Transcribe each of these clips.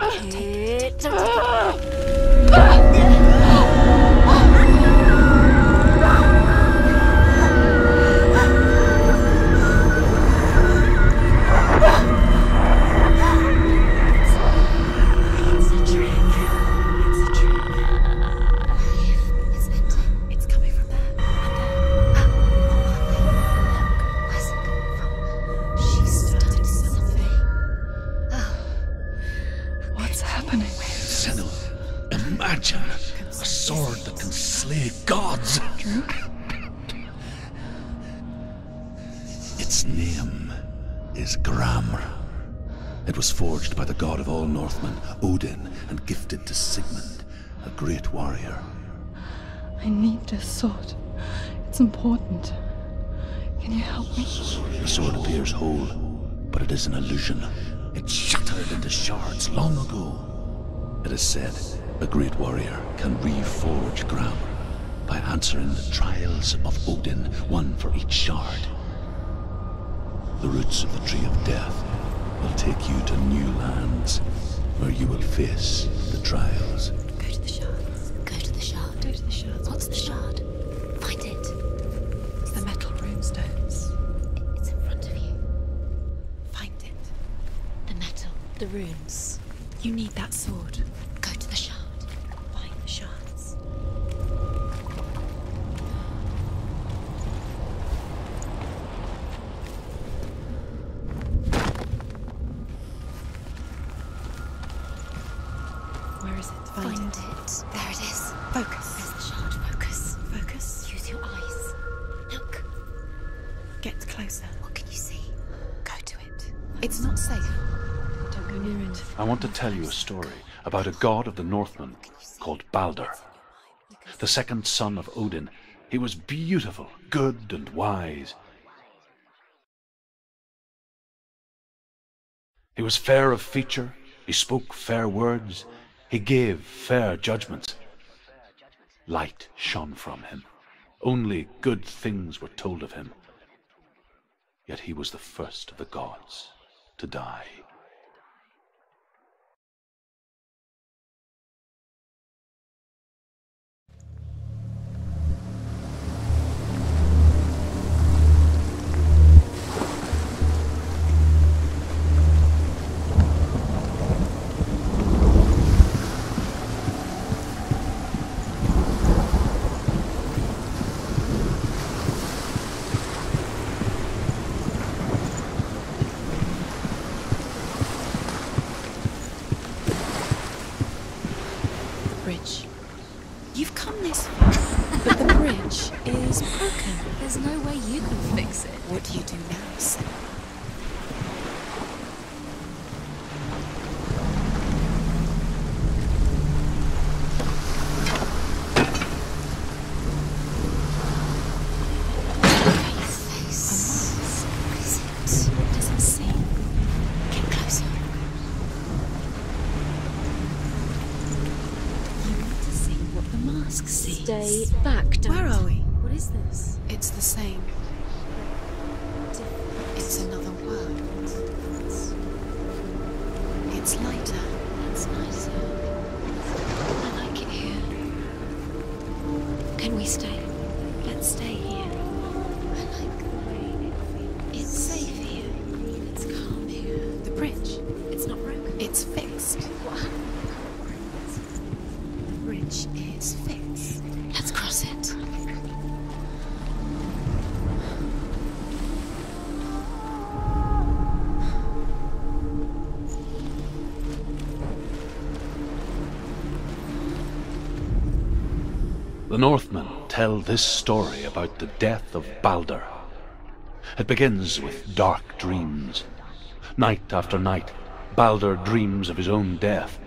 Take it. It's ah! Is an illusion. It shattered into shards long ago. It is said a great warrior can reforge Gramr by answering the trials of Odin, one for each shard. The roots of the Tree of Death will take you to new lands where you will face the trials. The runes. You need that sword. Tell you a story about a god of the Northmen called Balder. The second son of Odin. He was beautiful, good, and wise. He was fair of feature, he spoke fair words, he gave fair judgments. Light shone from him. Only good things were told of him. Yet he was the first of the gods to die. Stay back. Don't. Where are we? What is this? It's the same. It's another world. It's lighter. It's nicer. I like it here. Can we stay? Let's stay here. I like the way it feels. It's safe here. It's calm here. The bridge. It's not broken. It's fixed. The Northmen tell this story about the death of Balder. It begins with dark dreams. Night after night, Balder dreams of his own death,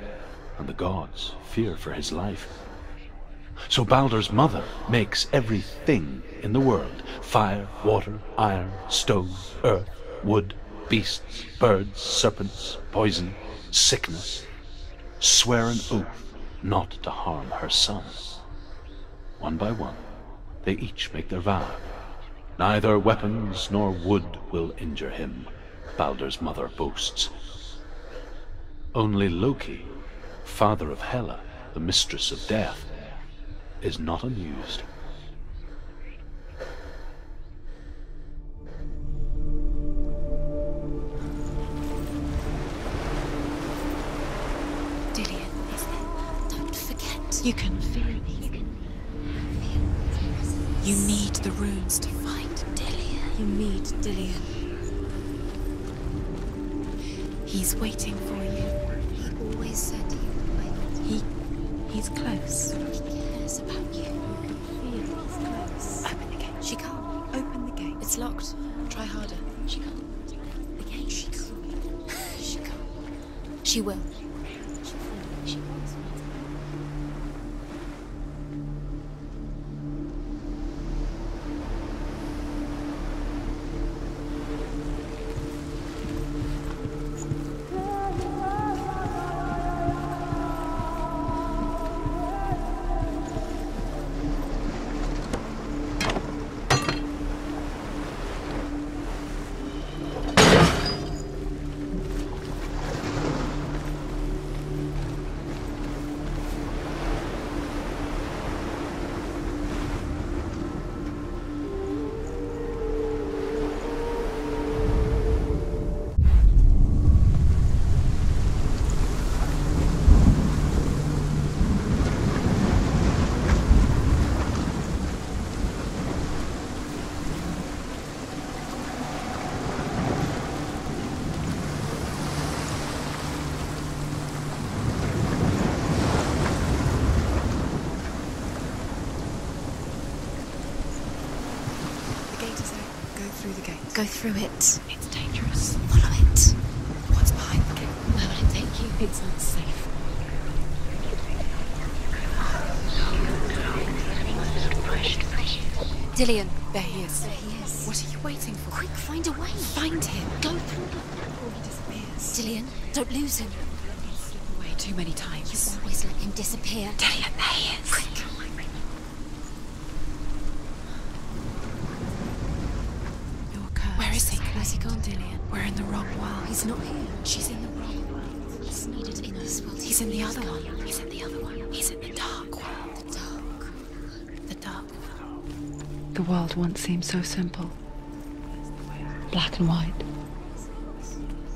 and the gods fear for his life. So Balder's mother makes everything in the world fire, water, iron, stone, earth, wood, beasts, birds, serpents, poison, sickness swear an oath not to harm her son. One by one, they each make their vow. Neither weapons nor wood will injure him, Balder's mother boasts. Only Loki, father of Hela, the mistress of death, is not amused. Dillion? Don't forget. You can feel it. You need the runes to find Dillion. You need Dillion. He's waiting for you. He always said he would wait. He. he's close. He cares about you. Feel he's close. Open the gate. She can't. Open the gate. It's locked. Try harder. She can't. The gate. She can't. she can't. She will. Go through it. It's dangerous. Follow it. What's behind the gate? Where will it take you? It's unsafe. Dillion. There he is. There he is. What are you waiting for? Quick, find a way. Find him. Go through it. Before he disappears. Dillion, don't lose him. He's slipped away too many times. You always let him disappear. Dillion, there he is. Quick. World. He's not here. She's in the wrong world. He's needed in this world. He's in the other one. He's in the other one. He's in the dark world. The dark. The dark world. The world once seemed so simple black and white,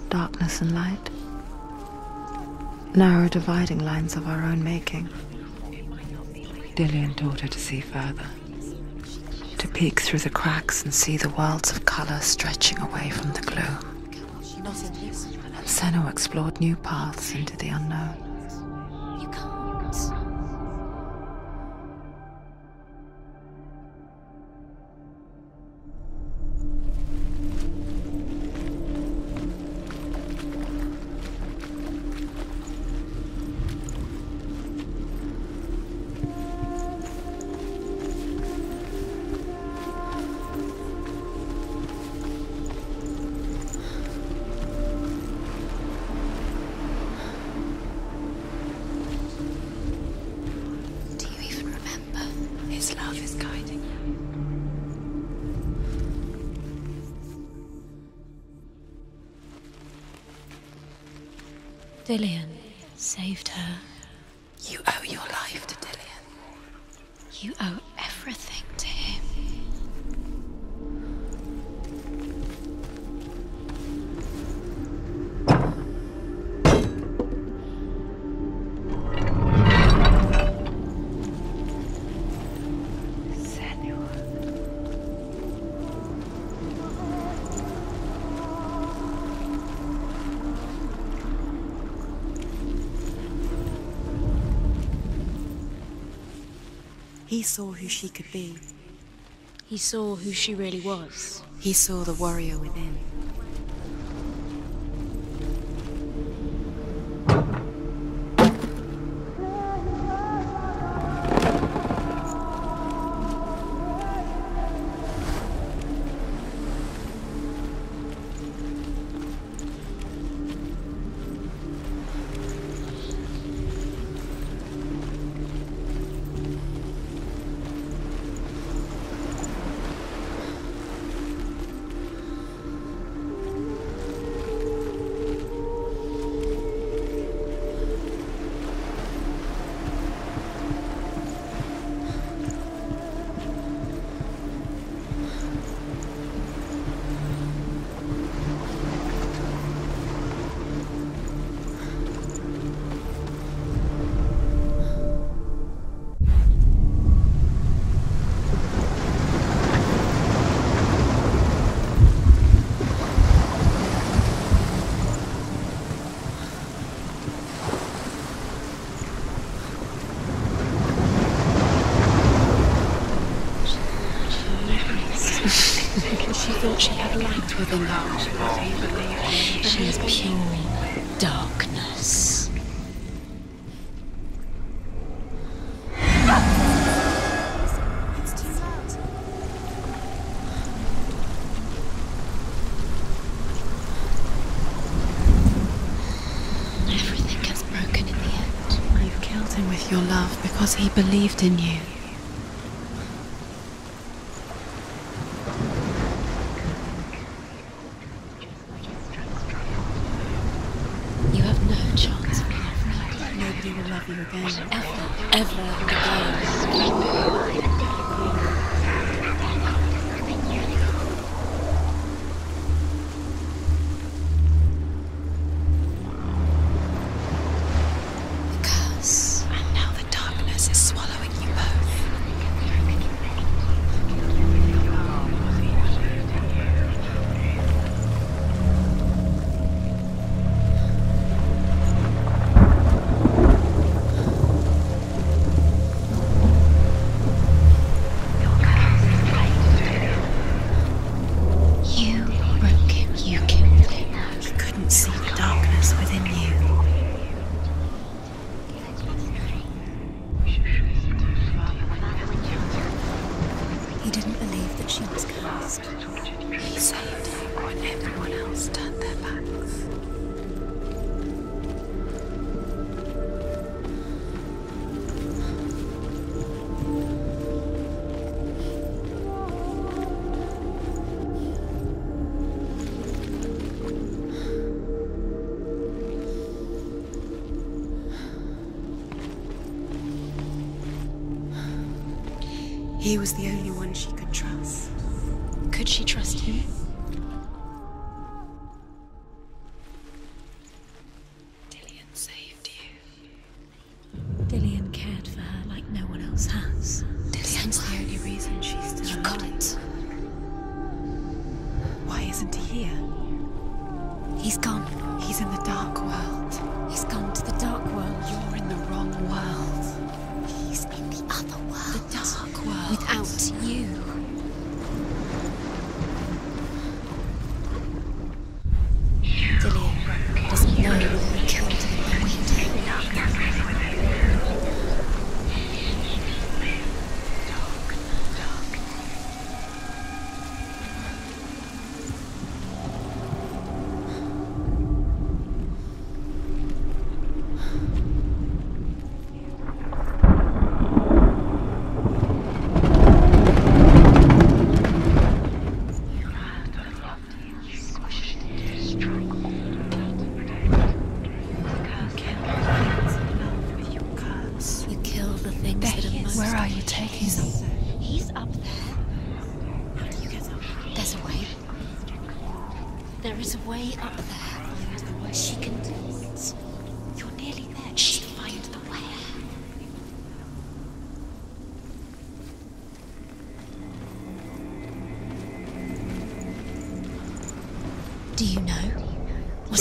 darkness and light, narrow dividing lines of our own making. Dillion taught her to see further, to peek through the cracks and see the worlds of colour stretching away from the. Explored new paths into the unknown. He saw who she could be. He saw who she really was. He saw the warrior within. Thought she had light within her. She is pure darkness. It's too loud. Everything gets broken in the end. You've killed him with your love because he believed in. You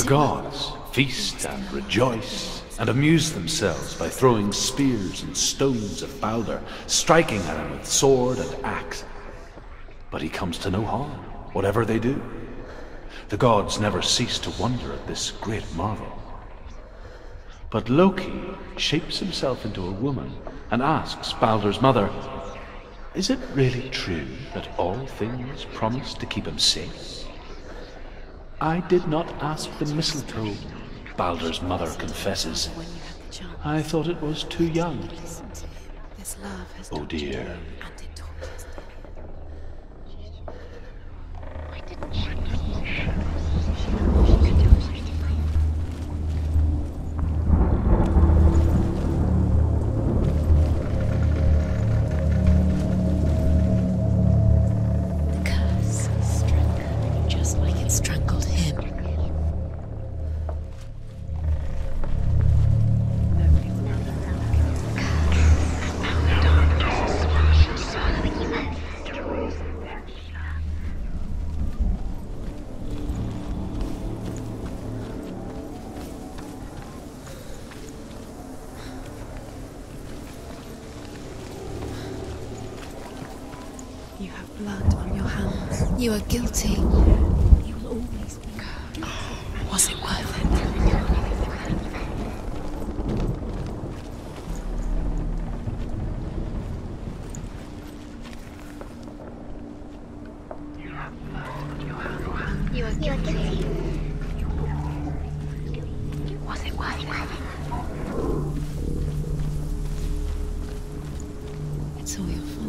The gods feast and rejoice and amuse themselves by throwing spears and stones at Balder, striking at him with sword and axe. But he comes to no harm, whatever they do. The gods never cease to wonder at this great marvel. But Loki shapes himself into a woman and asks Balder's mother, Is it really true that all things promise to keep him safe? I did not ask the mistletoe, Balder's mother confesses. When you had the chance. I thought it was too young. Listen to him. This love has Oh dear. You are guilty. You will always be. Was it worth it? You are guilty. Was it worth it? It's all your fault.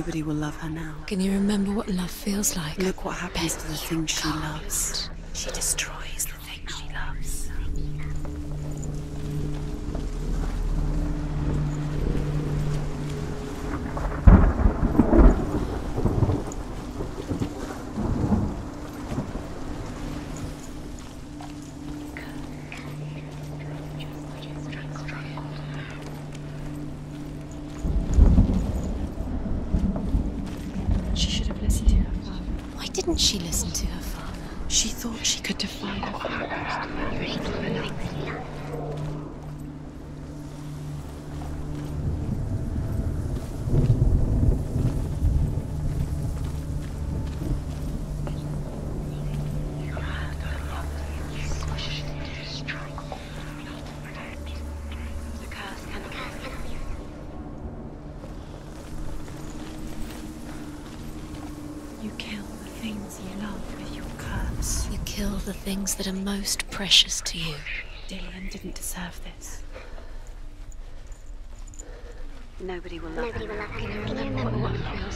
Nobody will love her now. Can you remember what love feels like? Look what happens to the things she loves. She destroys the things she loves. She should have listened to her father. Why didn't she listened to her father? She thought she could defy her father. You kill the things you love with your kill the things that are most precious to you. Dillion didn't deserve this. Nobody will love Nobody her. will love her.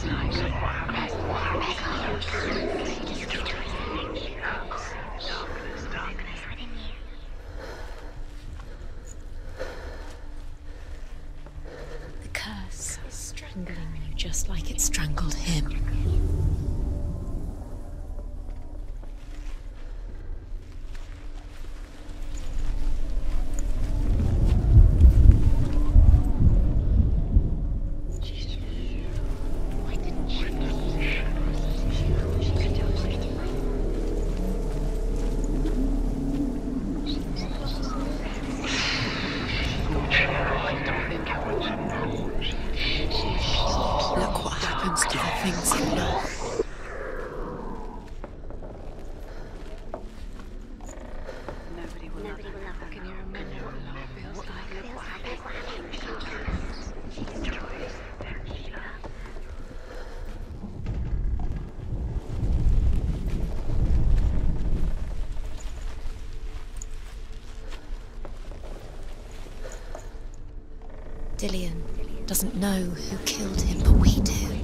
Dillion doesn't know who killed him, but we do.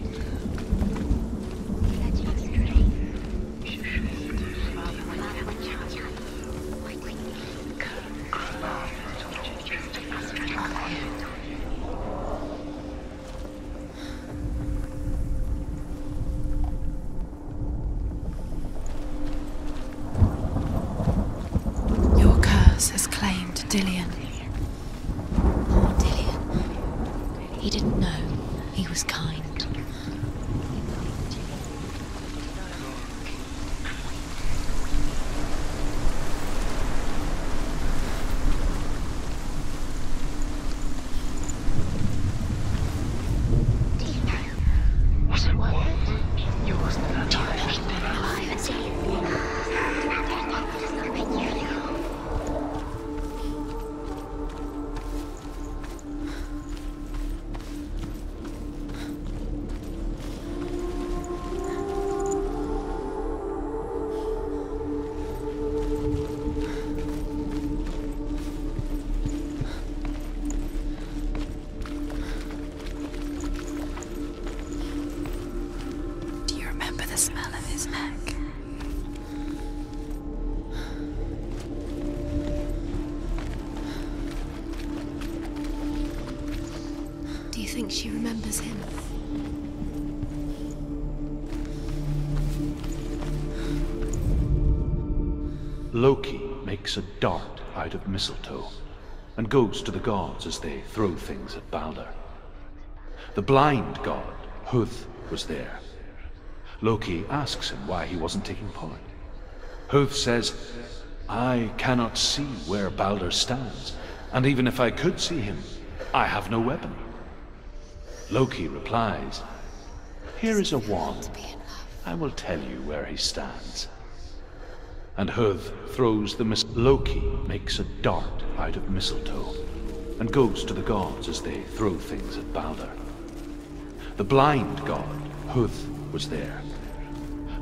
He didn't know he was kind. Goes to the gods as they throw things at Balder. The blind god, Huth, was there. Loki asks him why he wasn't taking part. Huth says, I cannot see where Balder stands, and even if I could see him, I have no weapon. Loki replies, Here is a wand. I will tell you where he stands. And Huth throws the mis- Loki makes a dart out of mistletoe and goes to the gods as they throw things at Balder. The blind god, Huth, was there.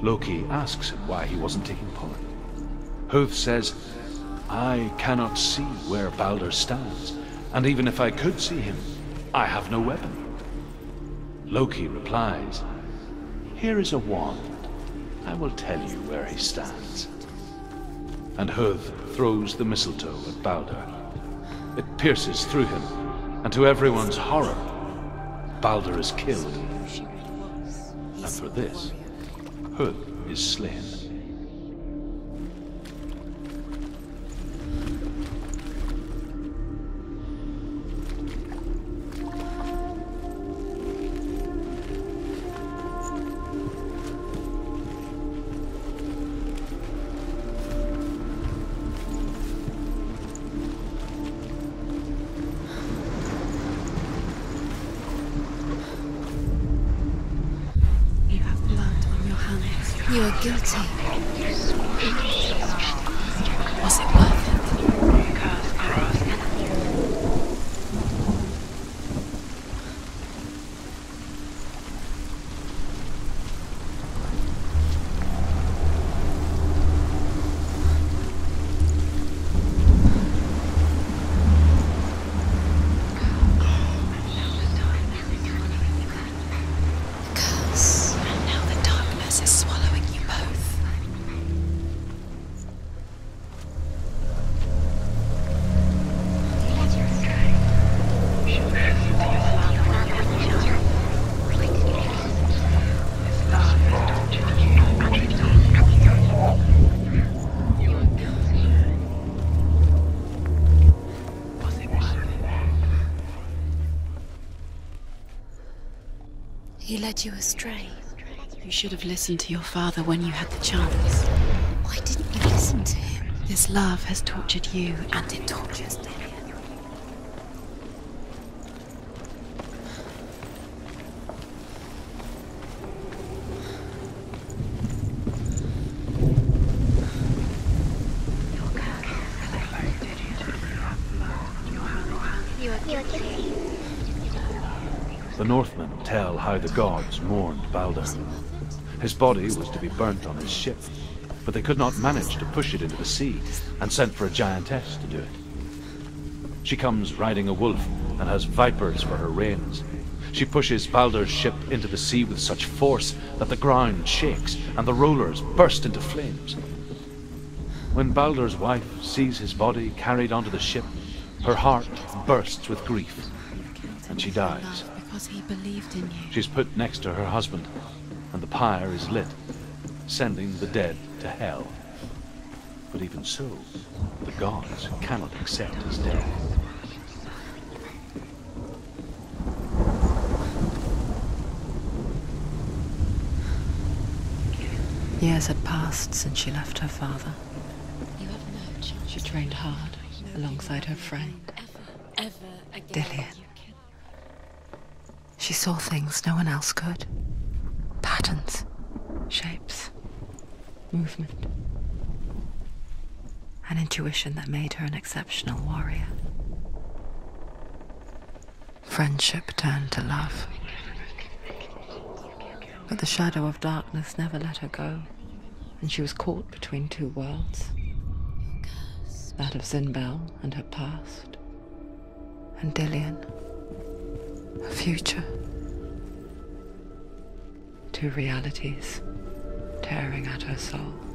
Loki asks him why he wasn't taking part. Huth says, I cannot see where Balder stands, and even if I could see him, I have no weapon. Loki replies, Here is a wand. I will tell you where he stands. And Huth throws the mistletoe at Balder. It pierces through him, and to everyone's horror, Balder is killed. And for this, Huth is slain. Guilty. Led you astray. You should have listened to your father when you had the chance. Why didn't you listen to him? This love has tortured you, and it tortures Dillion. You are guilty. The Northmen tell how the gods mourned Balder. His body was to be burnt on his ship, but they could not manage to push it into the sea and sent for a giantess to do it. She comes riding a wolf and has vipers for her reins. She pushes Balder's ship into the sea with such force that the ground shakes and the rollers burst into flames. When Balder's wife sees his body carried onto the ship, her heart bursts with grief and she dies. Because he believed in you. She's put next to her husband, and the pyre is lit, sending the dead to hell. But even so, the gods cannot accept his death. Years had passed since she left her father. You have no chance. She trained hard alongside her friend. Ever, ever. Dillion. She saw things no one else could. Patterns, shapes, movement. An intuition that made her an exceptional warrior. Friendship turned to love. But the shadow of darkness never let her go, and she was caught between two worlds that of Zynbel and her past, and Dillion, her future. Two realities tearing at her soul.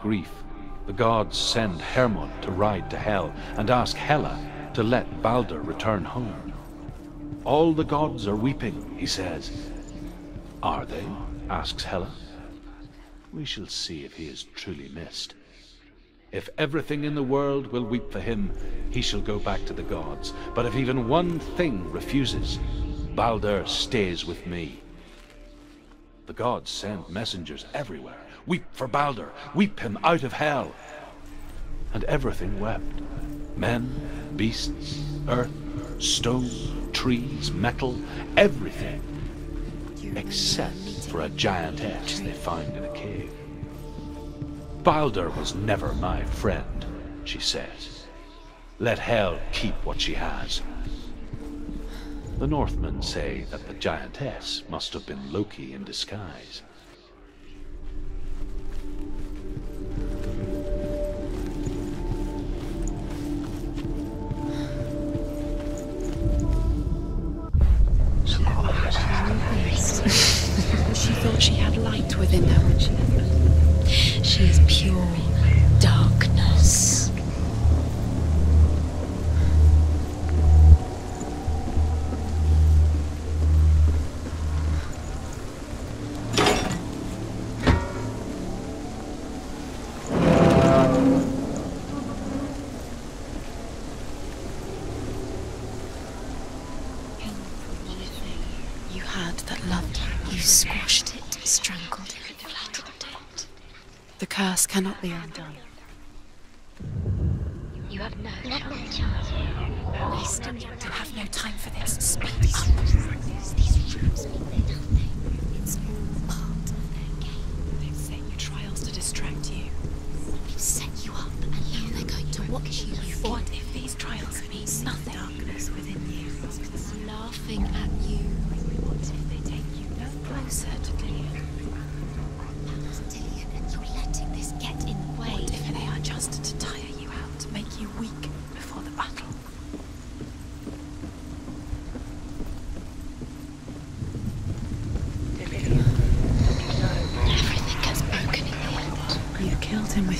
Grief, the gods send Hermod to ride to Hell and ask Hela to let Balder return home. All the gods are weeping, he says. Are they? asks Hela. We shall see if he is truly missed. If everything in the world will weep for him, he shall go back to the gods. But if even one thing refuses, Balder stays with me. The gods send messengers everywhere. Weep for Balder. Weep him out of hell. And everything wept. Men, beasts, earth, stone, trees, metal, everything. Except for a giant giantess they find in a cave. Balder was never my friend, she says. Let hell keep what she has. The Northmen say that the giantess must have been Loki in disguise. Thought she had light within her. She is pure The curse cannot be undone. You have no chance. Wasting your You have no time for this. Speak These up. rules, these rules mean nothing. It's all part of their game. They've set you trials to distract you. They've set you up, and now they're going to watch you fall. What if these trials mean nothing? Darkness within you. laughing at you. What if they take you no closer to Dillion?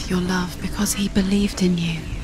Your love because he believed in you.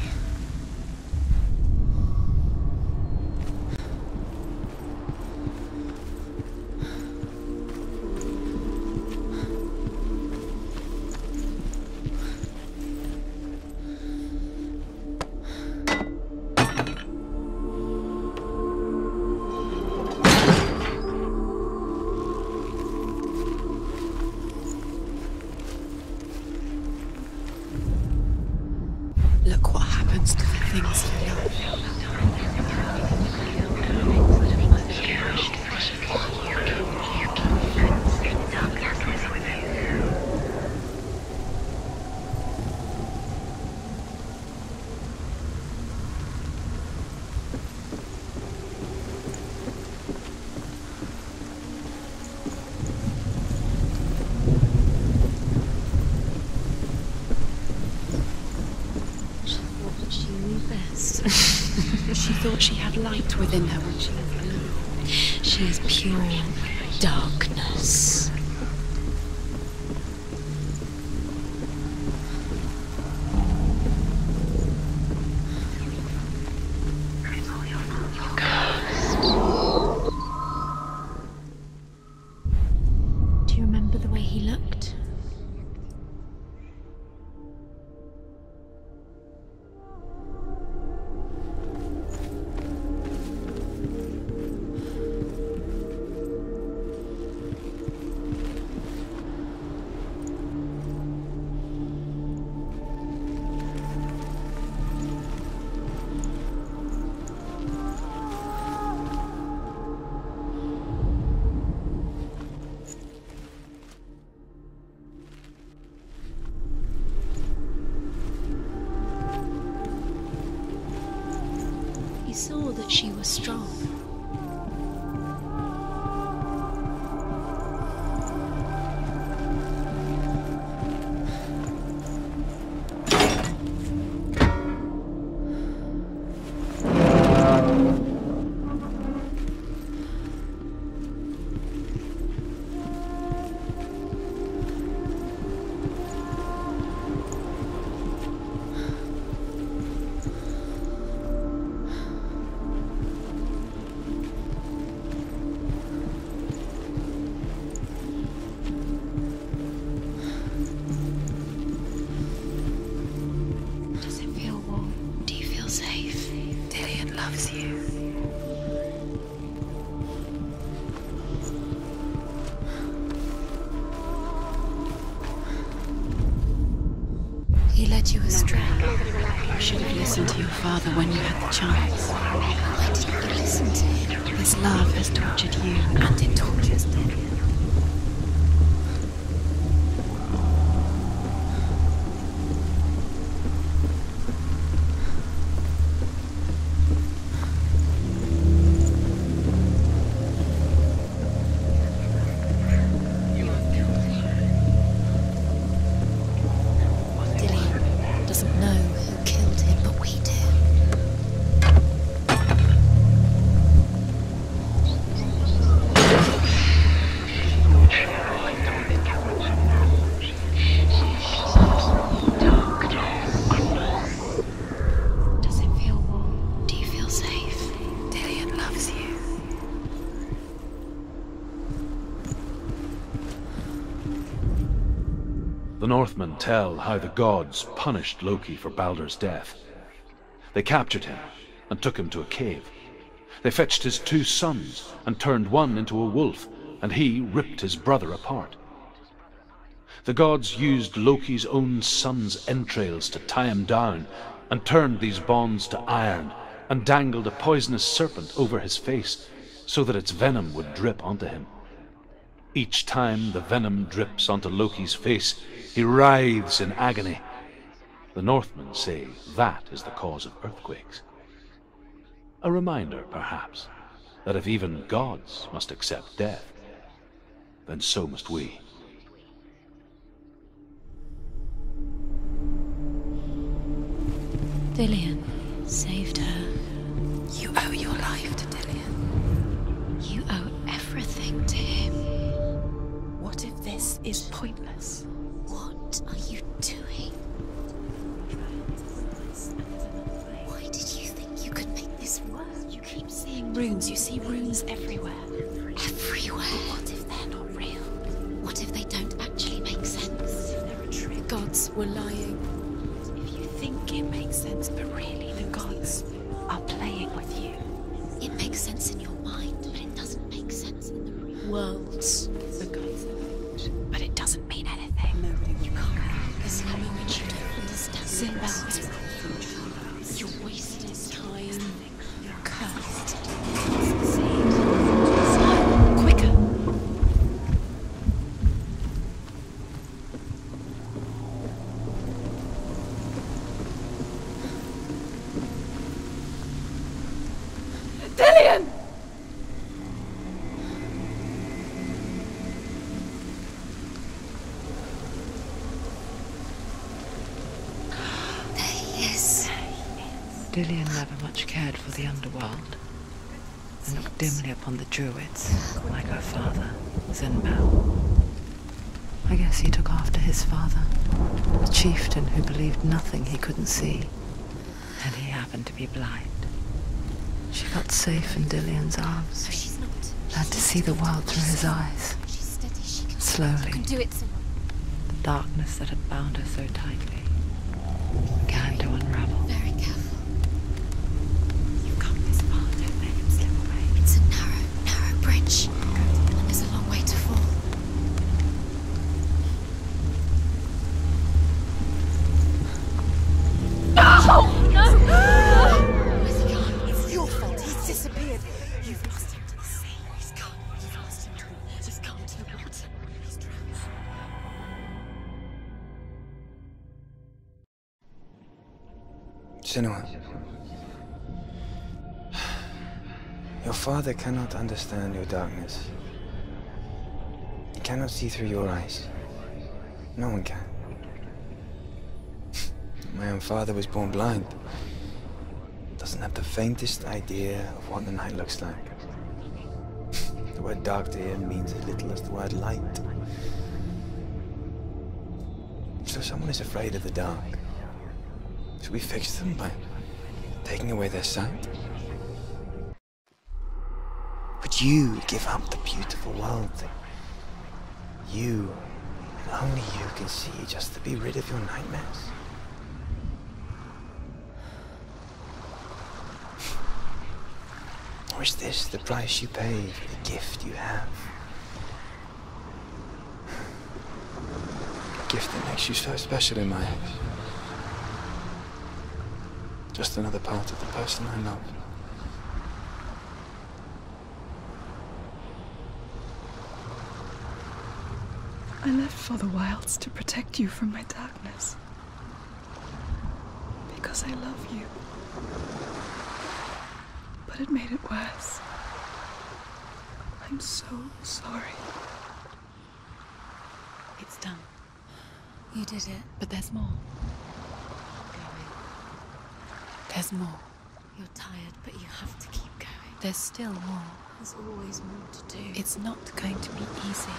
Within her was strong. Led you astray. You should have listened to your father when you had the chance. Why didn't you listen to him? His love has tortured you. And it tortures Dillion. Tell how the gods punished Loki for Baldur's death. They captured him and took him to a cave. They fetched his two sons and turned one into a wolf, and he ripped his brother apart. The gods used Loki's own son's entrails to tie him down and turned these bonds to iron and dangled a poisonous serpent over his face so that its venom would drip onto him. Each time the venom drips onto Loki's face, he writhes in agony. The Northmen say that is the cause of earthquakes. A reminder, perhaps, that if even gods must accept death, then so must we. Dillion saved her. You This is pointless. What are you doing? Why did you think you could make this work? You keep seeing rooms, you see rooms everywhere. Everywhere? What if they're not real? What if they don't actually make sense? The gods were lying. If you think it makes sense, but really the gods are playing with you. It makes sense in your mind, but it doesn't make sense in the real world. Worlds Dillion never much cared for the underworld and looked dimly upon the druids, like her father, Zynbel. I guess he took after his father, a chieftain who believed nothing he couldn't see, and he happened to be blind. She felt safe in Dillion's arms, she's not. learned to see the world through his eyes. Steady. She can, Slowly, do it. The darkness that had bound her so tightly began to unravel. Senua. Your father cannot understand your darkness. He cannot see through your eyes. No one can. My own father was born blind. Doesn't have the faintest idea of what the night looks like. The word dark to him means as little as the word light. So someone is afraid of the dark. We fix them by taking away their sight? Would you give up the beautiful world that you and only you can see just to be rid of your nightmares? Or is this the price you pay for the gift you have? A gift that makes you so special in my eyes. Just another part of the person I love. I left for the wilds to protect you from my darkness. Because I love you. But it made it worse. I'm so sorry. It's done. You did it. But there's more. There's more. You're tired, but you have to keep going. There's still more. There's always more to do. It's not going to be easy.